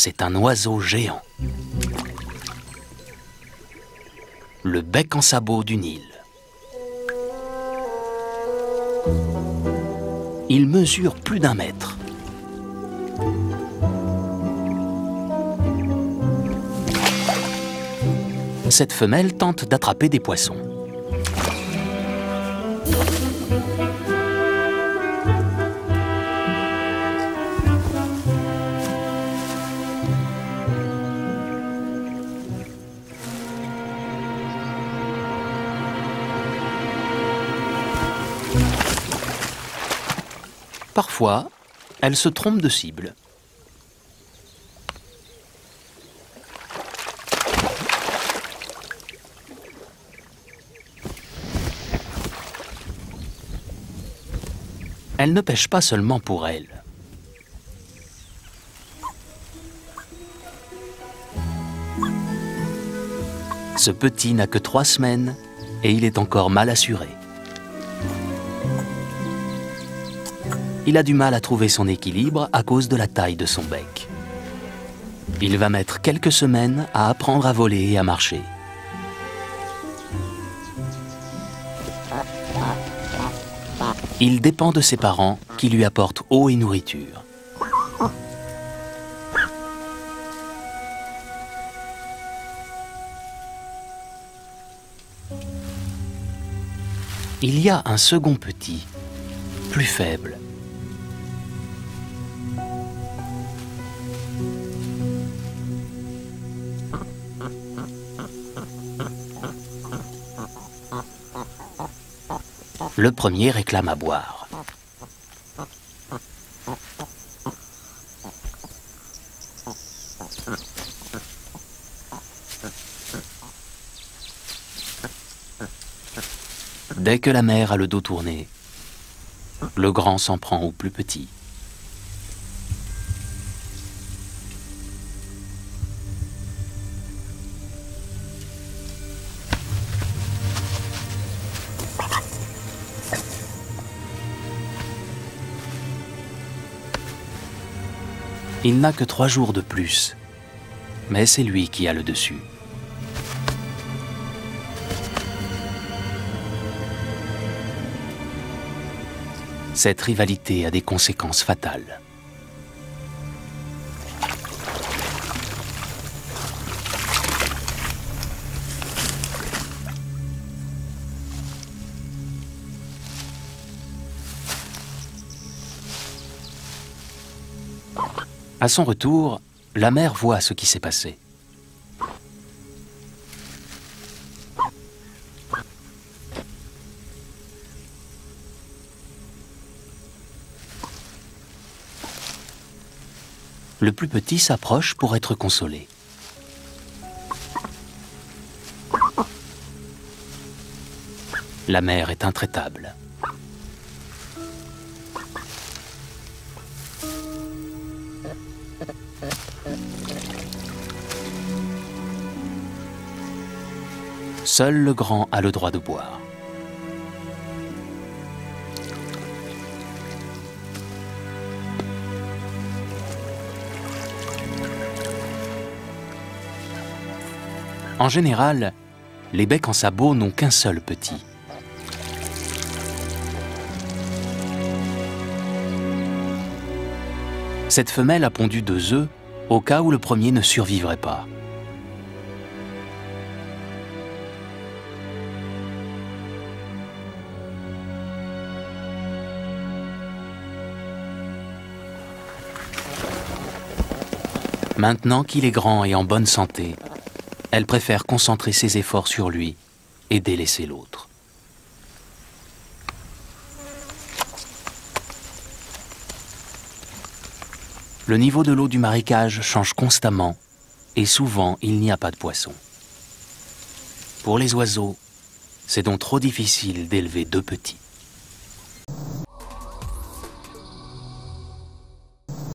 c'est un oiseau géant. Le bec en sabot du Nil. Il mesure plus d'un mètre. Cette femelle tente d'attraper des poissons. Parfois, elle se trompe de cible. Elle ne pêche pas seulement pour elle. Ce petit n'a que trois semaines et il est encore mal assuré. Il a du mal à trouver son équilibre à cause de la taille de son bec. Il va mettre quelques semaines à apprendre à voler et à marcher. Il dépend de ses parents qui lui apportent eau et nourriture. Il y a un second petit, plus faible, Le premier réclame à boire. Dès que la mère a le dos tourné, le grand s'en prend au plus petit. Il n'a que trois jours de plus, mais c'est lui qui a le dessus. Cette rivalité a des conséquences fatales. À son retour, la mère voit ce qui s'est passé. Le plus petit s'approche pour être consolé. La mère est intraitable. Seul le grand a le droit de boire. En général, les becs en sabot n'ont qu'un seul petit. Cette femelle a pondu deux œufs au cas où le premier ne survivrait pas. Maintenant qu'il est grand et en bonne santé, elle préfère concentrer ses efforts sur lui et délaisser l'autre. Le niveau de l'eau du marécage change constamment et souvent il n'y a pas de poissons. Pour les oiseaux, c'est donc trop difficile d'élever deux petits.